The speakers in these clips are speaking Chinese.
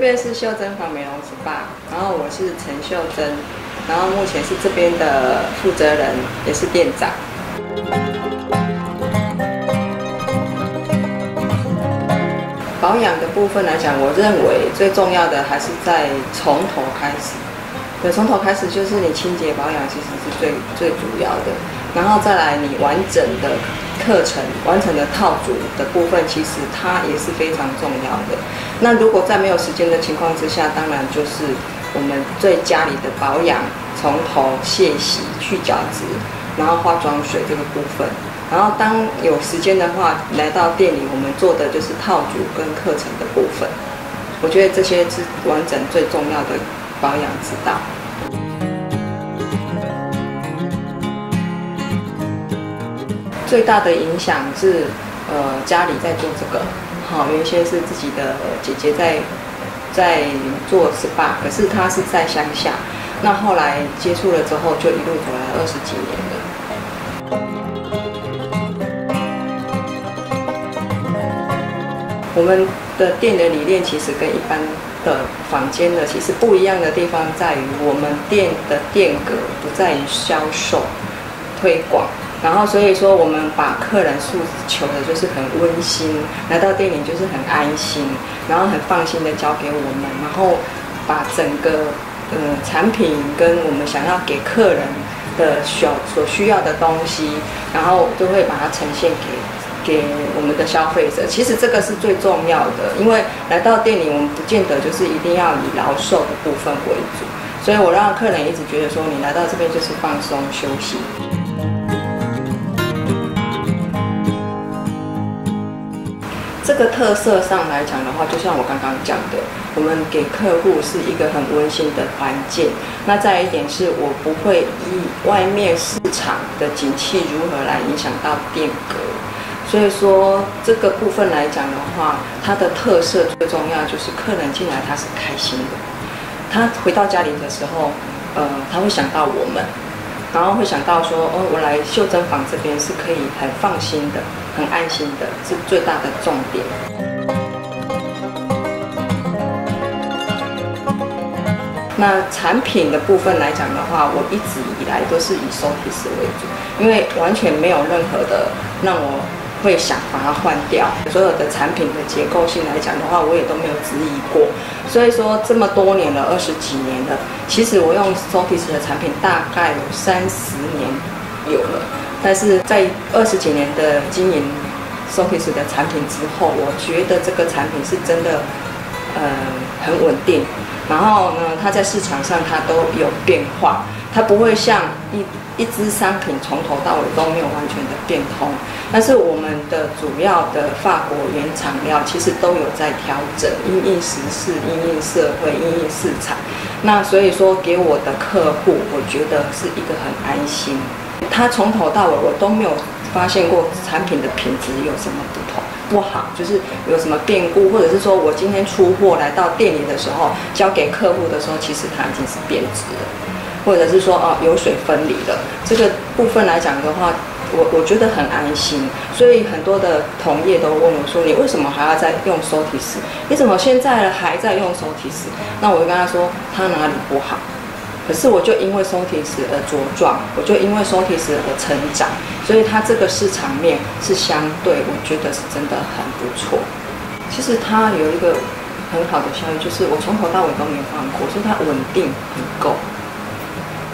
这边是秀珍坊美容 SPA，然后我是陈秀珍，然后目前是这边的负责人，也是店长。保养的部分来讲，我认为最重要的还是在从头开始。对，从头开始就是你清洁保养，其实是最最主要的。然后再来你完整的课程、完成的套组的部分，其实它也是非常重要的。那如果在没有时间的情况之下，当然就是我们对家里的保养，从头卸洗、去角质，然后化妆水这个部分。然后当有时间的话，来到店里，我们做的就是套组跟课程的部分。我觉得这些是完整最重要的。保养之道，最大的影响是，呃，家里在做这个，好，原先是自己的姐姐在在做 SPA，可是她是在乡下，那后来接触了之后，就一路走来二十几年了。我们的店的理念其实跟一般。的房间呢，其实不一样的地方在于，我们店的店格不在于销售、推广，然后所以说我们把客人诉求的就是很温馨，来到店里就是很安心，然后很放心的交给我们，然后把整个呃产品跟我们想要给客人的小所需要的东西，然后都会把它呈现给。给我们的消费者，其实这个是最重要的，因为来到店里，我们不见得就是一定要以劳售的部分为主，所以我让客人一直觉得说，你来到这边就是放松休息。这个特色上来讲的话，就像我刚刚讲的，我们给客户是一个很温馨的环境。那再一点是我不会以外面市场的景气如何来影响到店格。所以说这个部分来讲的话，它的特色最重要就是客人进来他是开心的，他回到家里的时候，呃，他会想到我们，然后会想到说，哦，我来秀珍坊这边是可以很放心的、很安心的，是最大的重点。那产品的部分来讲的话，我一直以来都是以 s o p i s 为主，因为完全没有任何的让我。会想把它换掉，所有的产品的结构性来讲的话，我也都没有质疑过。所以说这么多年了，二十几年了，其实我用 s o p i s 的产品大概有三十年有了。但是在二十几年的经营 Sophis 的产品之后，我觉得这个产品是真的，呃，很稳定。然后呢，它在市场上它都有变化，它不会像一。一支商品从头到尾都没有完全的变通，但是我们的主要的法国原厂料其实都有在调整，因应时事、因应社会、因应市场。那所以说给我的客户，我觉得是一个很安心。他从头到尾我都没有发现过产品的品质有什么不同不好，就是有什么变故，或者是说我今天出货来到店里的时候，交给客户的时候，其实它已经是变质了。或者是说哦油水分离了这个部分来讲的话，我我觉得很安心，所以很多的同业都问我说，你为什么还要再用收体式？你怎么现在还在用收体式？那我就跟他说，他哪里不好？可是我就因为收体式而茁壮，我就因为收体式而成长，所以它这个市场面是相对，我觉得是真的很不错。其实它有一个很好的效益，就是我从头到尾都没换过，所以它稳定很够。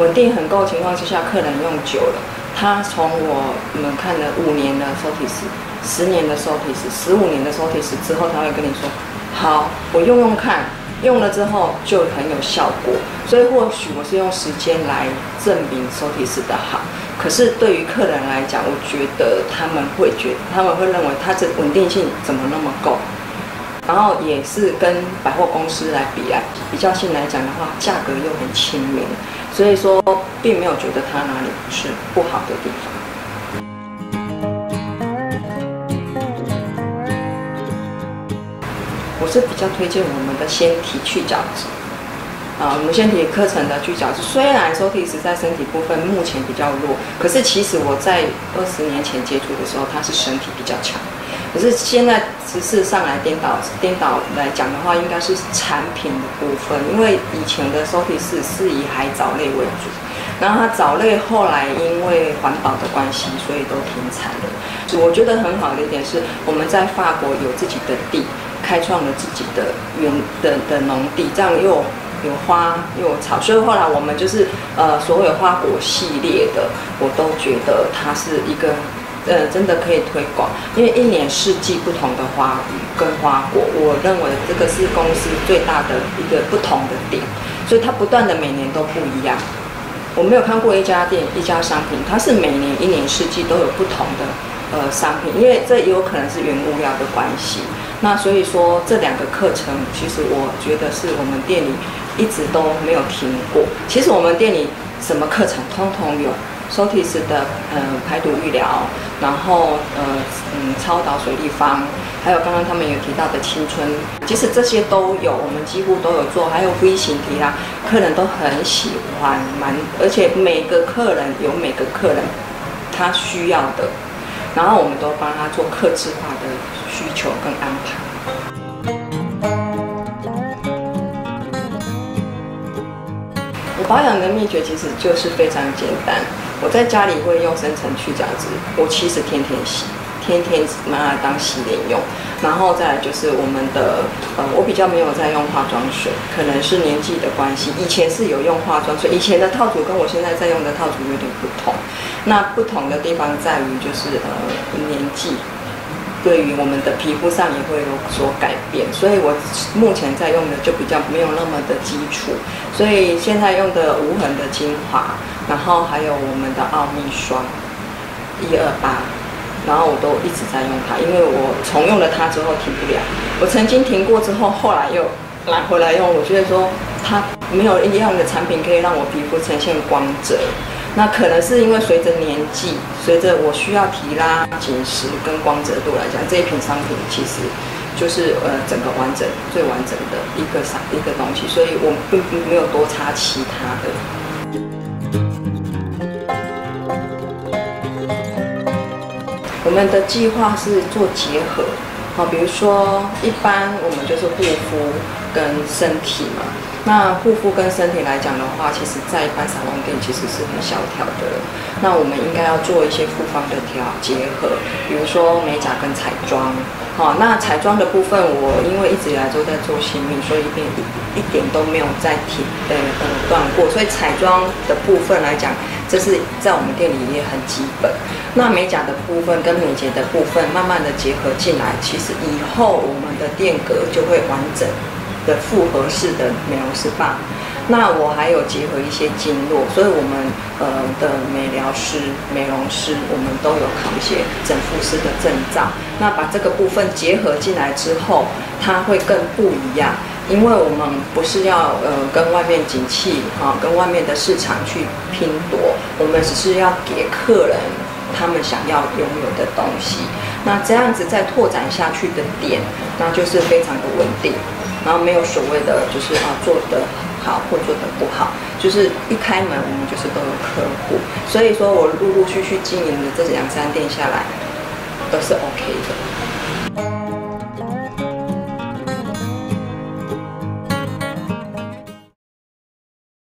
稳定很够情况之下，客人用久了，他从我们看了五年的收体时，十年的收体时，十五年的收体时之后，他会跟你说：“好，我用用看，用了之后就很有效果。”所以或许我是用时间来证明收体式的好，可是对于客人来讲，我觉得他们会觉得他们会认为它这稳定性怎么那么够？然后也是跟百货公司来比来比较性来讲的话，价格又很亲民。所以说，并没有觉得它哪里不是不好的地方。我是比较推荐我们的纤体去角质啊，我们纤体课程的去角质，虽然说体实在身体部分目前比较弱，可是其实我在二十年前接触的时候，它是身体比较强。可是现在只是上来颠倒颠倒来讲的话，应该是产品的部分，因为以前的 s o p i 是是以海藻类为主，然后它藻类后来因为环保的关系，所以都停产了。我觉得很好的一点是，我们在法国有自己的地，开创了自己的原的的农地，这样又有花又有草，所以后来我们就是呃所有花果系列的，我都觉得它是一个呃真的可以推广，因为一年四季不同的花语跟花果，我认为这个是公司最大的一个不同的点，所以它不断的每年都不一样。我没有看过一家店一家商品，它是每年一年四季都有不同的呃商品，因为这也有可能是原物料的关系。那所以说这两个课程，其实我觉得是我们店里一直都没有停过。其实我们店里什么课程通通有，Sotis 的呃排毒预疗，然后呃嗯超导水立方，还有刚刚他们有提到的青春，其实这些都有，我们几乎都有做。还有微型提拉，客人都很喜欢，蛮而且每个客人有每个客人他需要的。然后我们都帮他做克制化的需求跟安排。我保养的秘诀其实就是非常简单，我在家里会用深层去角质，我其实天天洗，天天拿它当洗脸用。然后再来就是我们的，呃，我比较没有在用化妆水，可能是年纪的关系。以前是有用化妆水，以前的套组跟我现在在用的套组有点不同。那不同的地方在于就是呃年纪，对于我们的皮肤上也会有所改变。所以我目前在用的就比较没有那么的基础，所以现在用的无痕的精华，然后还有我们的奥秘霜，一二八。然后我都一直在用它，因为我重用了它之后停不了。我曾经停过之后，后来又来回来用。我觉得说它没有一样的产品可以让我皮肤呈现光泽。那可能是因为随着年纪，随着我需要提拉、紧实跟光泽度来讲，这一瓶商品其实就是呃整个完整、最完整的一个商一个东西，所以我并没有多擦其他的。我们的计划是做结合，好，比如说一般我们就是护肤跟身体嘛。那护肤跟身体来讲的话，其实在一般散光店其实是很萧条的。那我们应该要做一些复方的调结合，比如说美甲跟彩妆。好，那彩妆的部分，我因为一直以来都在做新密，所以一点一点都没有再停呃呃断过。所以彩妆的部分来讲。这是在我们店里也很基本。那美甲的部分跟美睫的部分慢慢的结合进来，其实以后我们的店格就会完整的复合式的美容 SPA。那我还有结合一些经络，所以我们呃的美疗师、美容师，我们都有考一些整复师的证照。那把这个部分结合进来之后，它会更不一样。因为我们不是要呃跟外面景气哈，跟外面的市场去拼夺，我们只是要给客人他们想要拥有的东西。那这样子再拓展下去的点，那就是非常的稳定，然后没有所谓的就是啊做的好或做得不好，就是一开门我们就是都有客户，所以说我陆陆续续经营的这两三店下来，都是 OK 的。